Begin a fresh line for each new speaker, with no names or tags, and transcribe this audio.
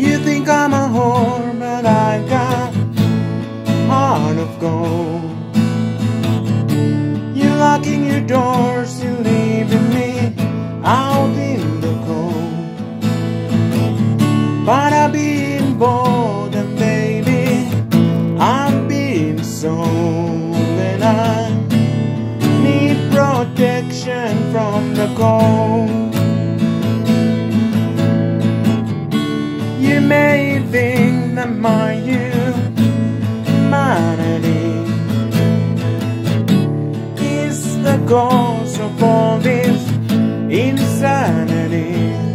You think I'm a whore, but I've got heart of gold. You're locking your doors, you're leaving me out in the cold. But I've been bored, and baby, I'm being sold, and I need protection from the cold. Think that my humanity is the cause of all this insanity.